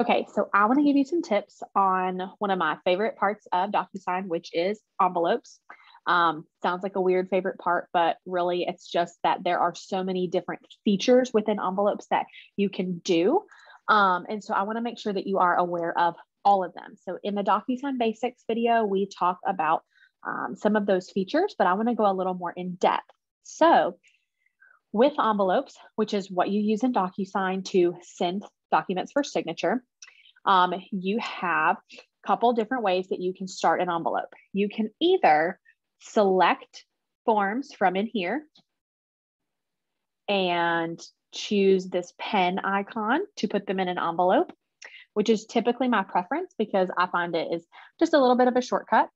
Okay, so I want to give you some tips on one of my favorite parts of DocuSign, which is envelopes. Um, sounds like a weird favorite part, but really it's just that there are so many different features within envelopes that you can do. Um, and so I want to make sure that you are aware of all of them. So in the DocuSign Basics video, we talk about um, some of those features, but I want to go a little more in depth. So with envelopes, which is what you use in DocuSign to send documents for signature, um, you have a couple different ways that you can start an envelope. You can either select forms from in here and choose this pen icon to put them in an envelope, which is typically my preference because I find it is just a little bit of a shortcut.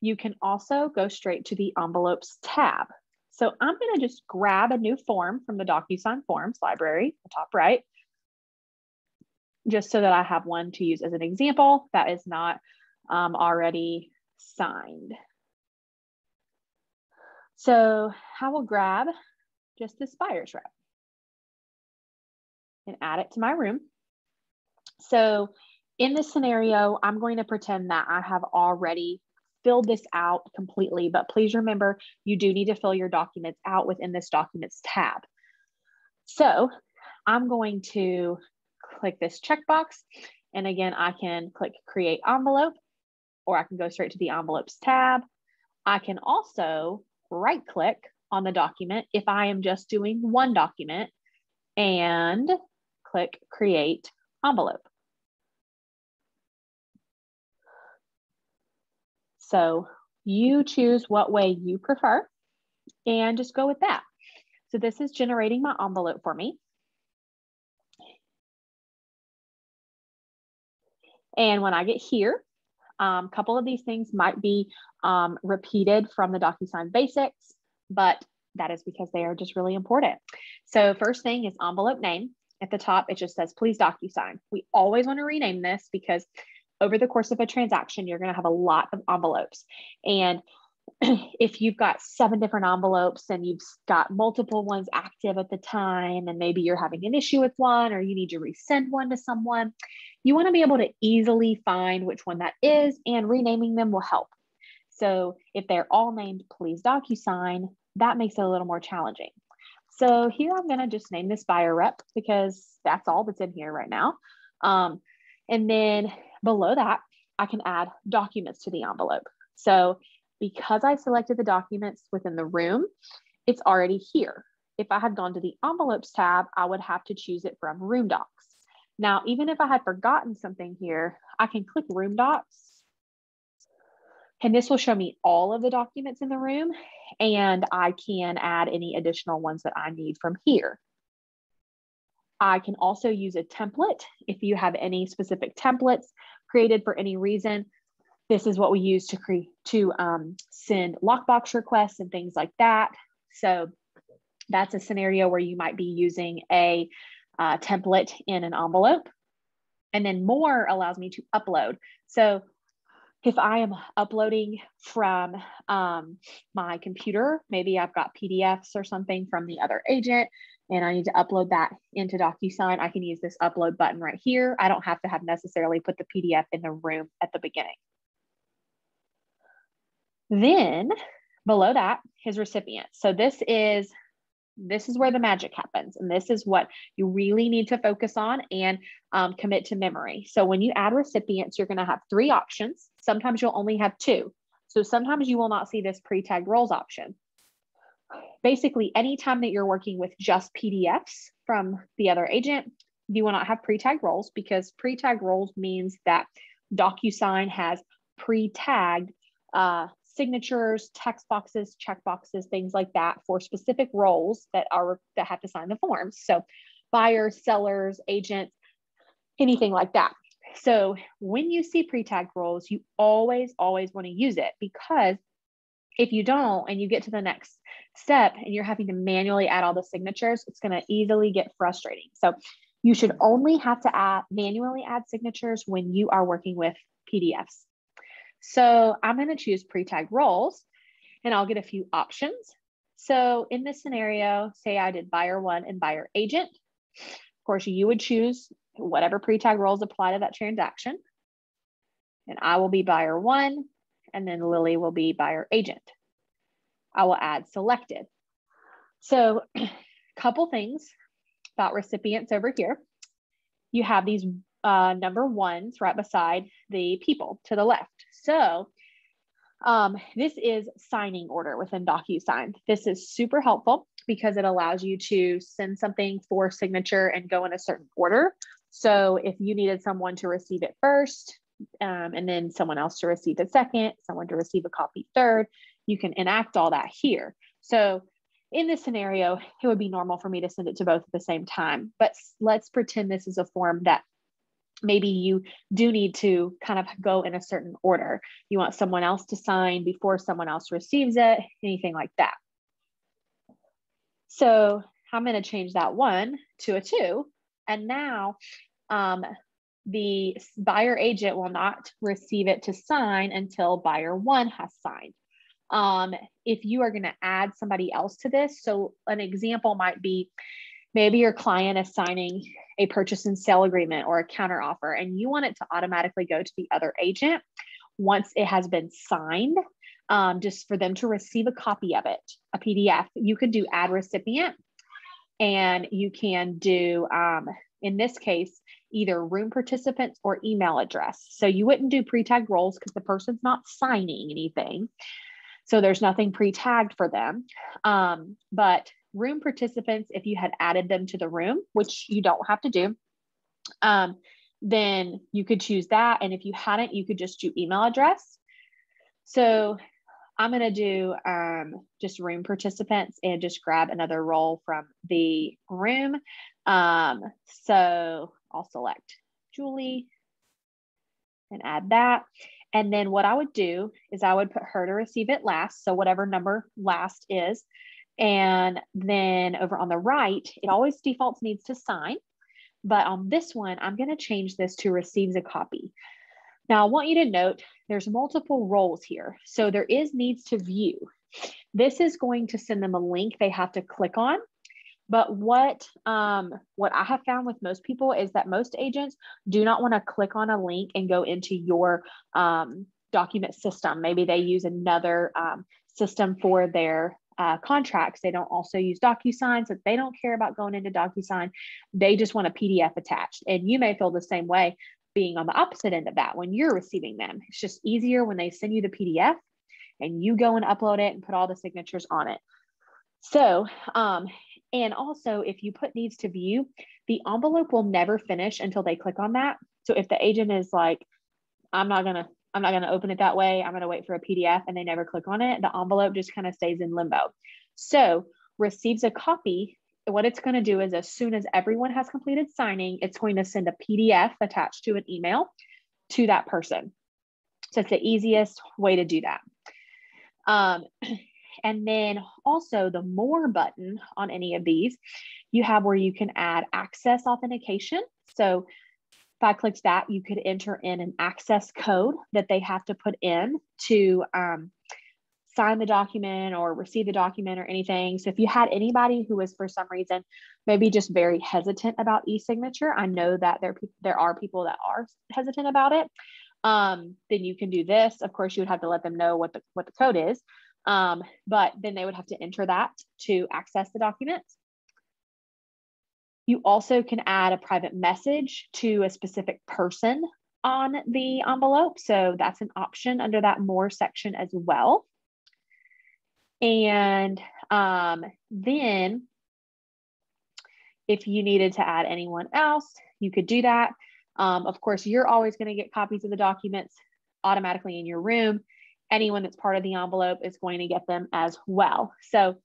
You can also go straight to the envelopes tab. So I'm going to just grab a new form from the DocuSign Forms library, the top right, just so that I have one to use as an example that is not um, already signed. So I will grab just this buyer's rep and add it to my room. So in this scenario, I'm going to pretend that I have already filled this out completely, but please remember you do need to fill your documents out within this documents tab. So I'm going to click this checkbox. And again, I can click create envelope or I can go straight to the envelopes tab. I can also right click on the document if I am just doing one document and click create envelope. So you choose what way you prefer and just go with that. So this is generating my envelope for me. And when I get here, a um, couple of these things might be um, repeated from the DocuSign basics, but that is because they are just really important. So first thing is envelope name. At the top, it just says, please DocuSign. We always want to rename this because over the course of a transaction, you're going to have a lot of envelopes. And if you've got seven different envelopes and you've got multiple ones active at the time, and maybe you're having an issue with one or you need to resend one to someone, you want to be able to easily find which one that is, and renaming them will help. So if they're all named Please DocuSign, that makes it a little more challenging. So here I'm going to just name this buyer rep because that's all that's in here right now. Um, and then below that, I can add documents to the envelope. So because I selected the documents within the room, it's already here. If I had gone to the envelopes tab, I would have to choose it from room docs. Now, even if I had forgotten something here, I can click room docs and this will show me all of the documents in the room and I can add any additional ones that I need from here. I can also use a template if you have any specific templates created for any reason. This is what we use to create to um, send lockbox requests and things like that. So that's a scenario where you might be using a uh, template in an envelope. And then more allows me to upload. So if I am uploading from um, my computer, maybe I've got PDFs or something from the other agent and I need to upload that into DocuSign, I can use this upload button right here. I don't have to have necessarily put the PDF in the room at the beginning. Then below that, his recipient. So this is this is where the magic happens. And this is what you really need to focus on and um, commit to memory. So when you add recipients, you're going to have three options. Sometimes you'll only have two. So sometimes you will not see this pre-tagged roles option. Basically, anytime that you're working with just PDFs from the other agent, you will not have pre-tagged roles because pre-tagged roles means that DocuSign has pre-tagged uh, signatures, text boxes, check boxes, things like that for specific roles that are that have to sign the forms. So buyers, sellers, agents, anything like that. So when you see pre-tagged roles, you always, always want to use it because if you don't and you get to the next step and you're having to manually add all the signatures, it's going to easily get frustrating. So you should only have to add manually add signatures when you are working with PDFs. So I'm going to choose pre-tag roles and I'll get a few options. So in this scenario, say I did buyer one and buyer agent. Of course, you would choose whatever pre-tag roles apply to that transaction. And I will be buyer one, and then Lily will be buyer agent. I will add selected. So a couple things about recipients over here. You have these uh, number ones right beside the people to the left. So um, this is signing order within DocuSign. This is super helpful because it allows you to send something for signature and go in a certain order. So if you needed someone to receive it first, um, and then someone else to receive it second, someone to receive a copy third, you can enact all that here. So in this scenario, it would be normal for me to send it to both at the same time. But let's pretend this is a form that maybe you do need to kind of go in a certain order. You want someone else to sign before someone else receives it, anything like that. So I'm going to change that one to a two. And now um, the buyer agent will not receive it to sign until buyer one has signed. Um, if you are going to add somebody else to this, so an example might be maybe your client is signing a purchase and sale agreement or a counter offer, and you want it to automatically go to the other agent once it has been signed, um, just for them to receive a copy of it, a PDF. You could do add recipient, and you can do, um, in this case, either room participants or email address. So you wouldn't do pre tag roles because the person's not signing anything. So there's nothing pre tagged for them. Um, but room participants, if you had added them to the room, which you don't have to do, um, then you could choose that. And if you hadn't, you could just do email address. So I'm going to do um, just room participants and just grab another role from the room. Um, so I'll select Julie and add that. And then what I would do is I would put her to receive it last. So whatever number last is, and then over on the right, it always defaults needs to sign. But on this one, I'm going to change this to receives a copy. Now, I want you to note there's multiple roles here. So there is needs to view. This is going to send them a link they have to click on. But what um, what I have found with most people is that most agents do not want to click on a link and go into your um, document system. Maybe they use another um, system for their uh, contracts. They don't also use DocuSign, so they don't care about going into DocuSign. They just want a PDF attached. And you may feel the same way being on the opposite end of that when you're receiving them. It's just easier when they send you the PDF and you go and upload it and put all the signatures on it. So, um, and also if you put needs to view, the envelope will never finish until they click on that. So if the agent is like, I'm not going to I'm not going to open it that way. I'm going to wait for a PDF and they never click on it. The envelope just kind of stays in limbo. So receives a copy. What it's going to do is as soon as everyone has completed signing, it's going to send a PDF attached to an email to that person. So it's the easiest way to do that. Um, and then also the more button on any of these, you have where you can add access authentication. So if I clicked that, you could enter in an access code that they have to put in to um, sign the document or receive the document or anything. So if you had anybody who was for some reason maybe just very hesitant about e-signature, I know that there there are people that are hesitant about it. Um, then you can do this. Of course, you would have to let them know what the what the code is, um, but then they would have to enter that to access the documents. You also can add a private message to a specific person on the envelope. So that's an option under that more section as well. And um, then if you needed to add anyone else, you could do that. Um, of course, you're always going to get copies of the documents automatically in your room. Anyone that's part of the envelope is going to get them as well. So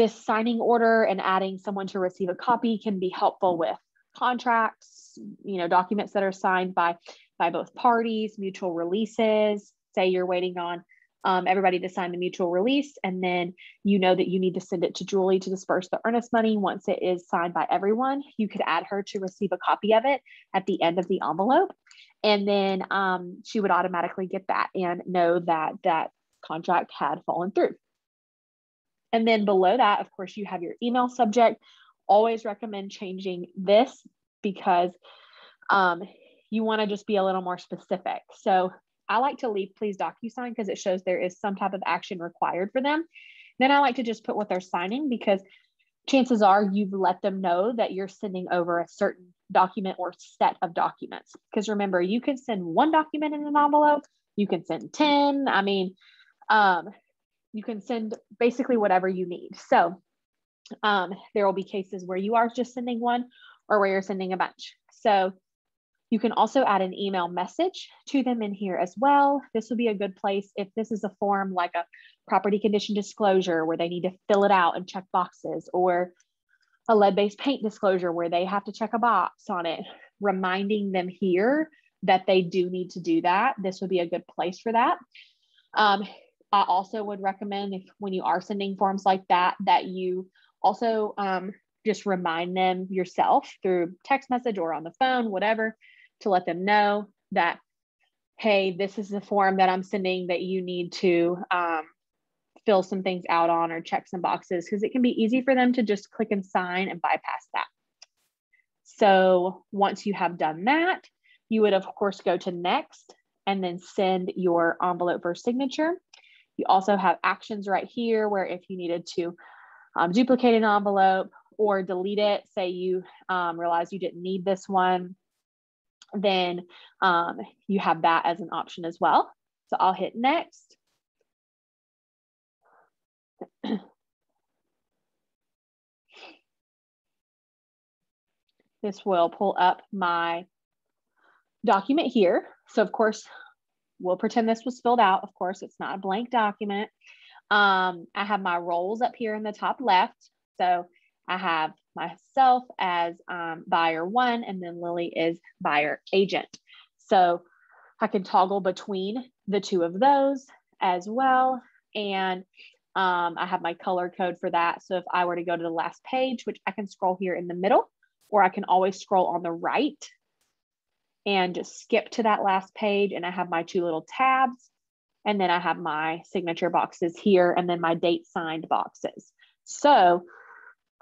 this signing order and adding someone to receive a copy can be helpful with contracts, you know, documents that are signed by by both parties, mutual releases. Say you're waiting on um, everybody to sign the mutual release, and then you know that you need to send it to Julie to disperse the earnest money. Once it is signed by everyone, you could add her to receive a copy of it at the end of the envelope, and then um, she would automatically get that and know that that contract had fallen through. And then below that, of course, you have your email subject. Always recommend changing this because um, you want to just be a little more specific. So I like to leave please DocuSign because it shows there is some type of action required for them. Then I like to just put what they're signing because chances are you've let them know that you're sending over a certain document or set of documents. Because remember, you can send one document in an envelope, you can send 10. I mean, um, you can send basically whatever you need. So um, there will be cases where you are just sending one or where you're sending a bunch. So you can also add an email message to them in here as well. This would be a good place if this is a form like a property condition disclosure where they need to fill it out and check boxes or a lead-based paint disclosure where they have to check a box on it, reminding them here that they do need to do that. This would be a good place for that. Um, I also would recommend if when you are sending forms like that, that you also um, just remind them yourself through text message or on the phone, whatever, to let them know that, hey, this is the form that I'm sending that you need to um, fill some things out on or check some boxes because it can be easy for them to just click and sign and bypass that. So once you have done that, you would of course go to next and then send your envelope for signature. You also have actions right here where if you needed to um, duplicate an envelope or delete it, say you um, realize you didn't need this one, then um, you have that as an option as well. So I'll hit next. this will pull up my document here. So of course, we'll pretend this was filled out. Of course, it's not a blank document. Um, I have my roles up here in the top left. So I have myself as um, buyer one, and then Lily is buyer agent. So I can toggle between the two of those as well. And um, I have my color code for that. So if I were to go to the last page, which I can scroll here in the middle, or I can always scroll on the right and just skip to that last page. And I have my two little tabs. And then I have my signature boxes here and then my date signed boxes. So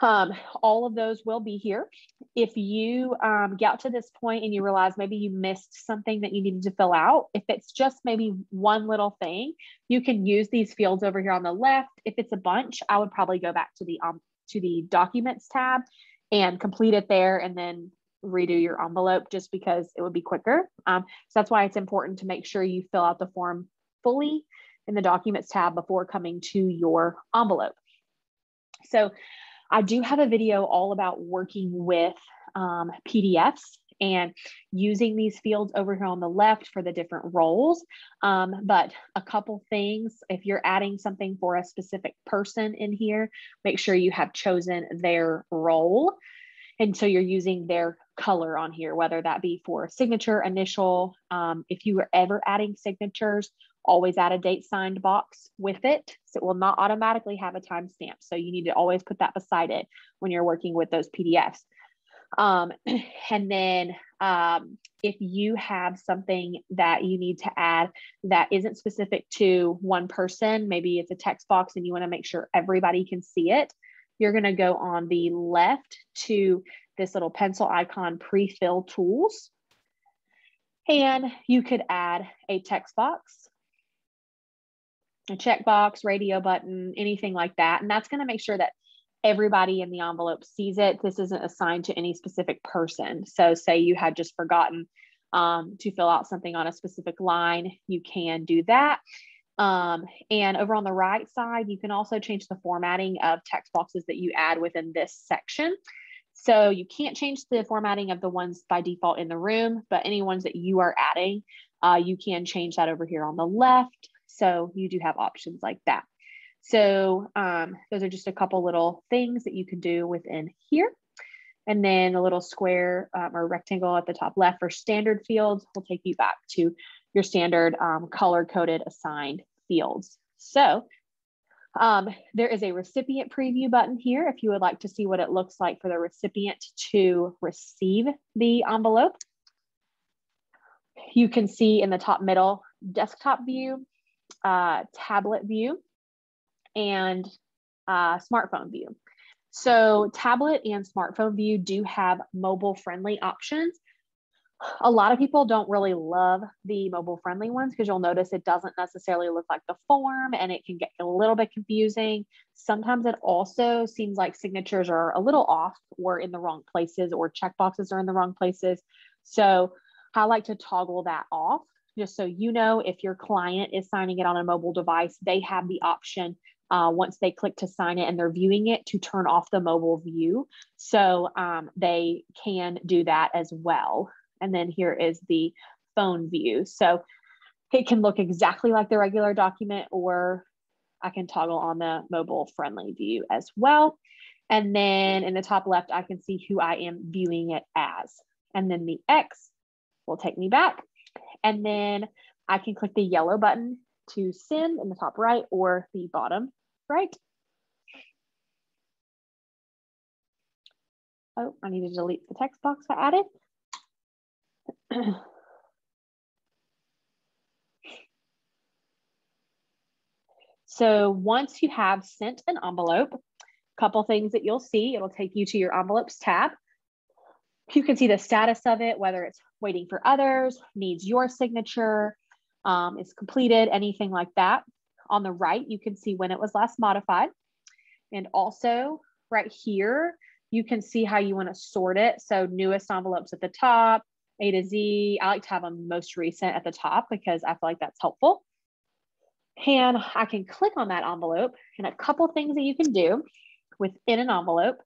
um, all of those will be here. If you um, get to this point and you realize maybe you missed something that you needed to fill out, if it's just maybe one little thing, you can use these fields over here on the left. If it's a bunch, I would probably go back to the um, to the documents tab and complete it there and then redo your envelope just because it would be quicker. Um, so that's why it's important to make sure you fill out the form fully in the documents tab before coming to your envelope. So I do have a video all about working with um, PDFs and using these fields over here on the left for the different roles. Um, but a couple things, if you're adding something for a specific person in here, make sure you have chosen their role. And so you're using their color on here, whether that be for signature, initial. Um, if you are ever adding signatures, always add a date signed box with it. So it will not automatically have a timestamp. So you need to always put that beside it when you're working with those PDFs. Um, and then um, if you have something that you need to add that isn't specific to one person, maybe it's a text box and you want to make sure everybody can see it, you're going to go on the left to this little pencil icon pre-fill tools. And you could add a text box a checkbox, radio button, anything like that. And that's going to make sure that everybody in the envelope sees it. This isn't assigned to any specific person. So, say you had just forgotten um, to fill out something on a specific line, you can do that. Um, and over on the right side, you can also change the formatting of text boxes that you add within this section. So you can't change the formatting of the ones by default in the room, but any ones that you are adding, uh, you can change that over here on the left. So you do have options like that. So um, those are just a couple little things that you can do within here. And then a little square um, or rectangle at the top left for standard fields will take you back to your standard um, color coded assigned fields. So um, there is a recipient preview button here if you would like to see what it looks like for the recipient to receive the envelope. You can see in the top middle desktop view uh, tablet view and uh, smartphone view. So tablet and smartphone view do have mobile friendly options. A lot of people don't really love the mobile friendly ones because you'll notice it doesn't necessarily look like the form and it can get a little bit confusing. Sometimes it also seems like signatures are a little off or in the wrong places or checkboxes are in the wrong places. So I like to toggle that off just so you know if your client is signing it on a mobile device, they have the option uh, once they click to sign it and they're viewing it to turn off the mobile view. So um, they can do that as well. And then here is the phone view. So it can look exactly like the regular document or I can toggle on the mobile friendly view as well. And then in the top left, I can see who I am viewing it as. And then the X will take me back. And then I can click the yellow button to send in the top right or the bottom right. Oh, I need to delete the text box I added. so once you have sent an envelope, a couple things that you'll see, it'll take you to your envelopes tab. You can see the status of it, whether it's waiting for others, needs your signature, um, is completed, anything like that. On the right, you can see when it was last modified. And also right here, you can see how you want to sort it. So newest envelopes at the top, A to Z. I like to have them most recent at the top because I feel like that's helpful. And I can click on that envelope and a couple things that you can do within an envelope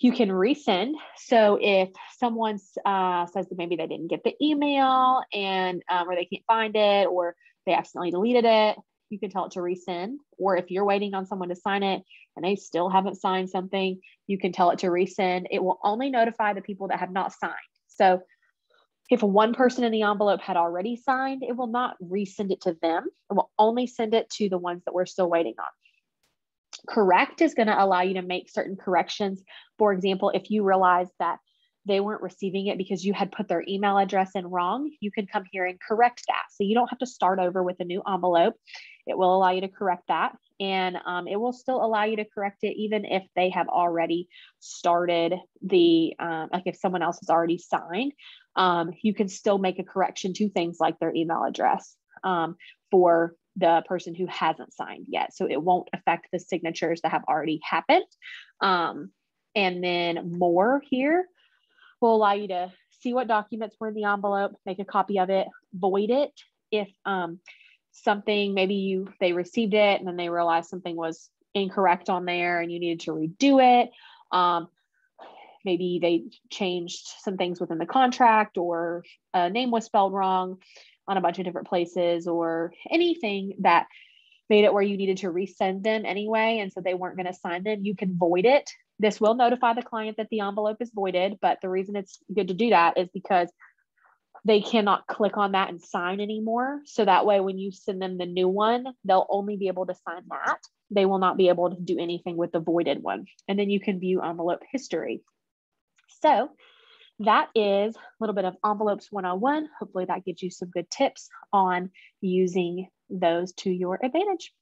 you can resend. So if someone uh, says that maybe they didn't get the email and um, or they can't find it or they accidentally deleted it, you can tell it to resend. Or if you're waiting on someone to sign it and they still haven't signed something, you can tell it to resend. It will only notify the people that have not signed. So if one person in the envelope had already signed, it will not resend it to them. It will only send it to the ones that we're still waiting on. Correct is going to allow you to make certain corrections. For example, if you realize that they weren't receiving it because you had put their email address in wrong, you can come here and correct that. So you don't have to start over with a new envelope. It will allow you to correct that. And um, it will still allow you to correct it even if they have already started the, um, like if someone else has already signed, um, you can still make a correction to things like their email address um, for the person who hasn't signed yet. So it won't affect the signatures that have already happened. Um, and then more here will allow you to see what documents were in the envelope, make a copy of it, void it if um, something maybe you they received it and then they realized something was incorrect on there and you needed to redo it. Um, maybe they changed some things within the contract or a name was spelled wrong on a bunch of different places or anything that made it where you needed to resend them anyway. And so they weren't going to sign them, you can void it. This will notify the client that the envelope is voided. But the reason it's good to do that is because they cannot click on that and sign anymore. So that way, when you send them the new one, they'll only be able to sign that. They will not be able to do anything with the voided one. And then you can view envelope history. So that is a little bit of envelopes 101. Hopefully that gives you some good tips on using those to your advantage.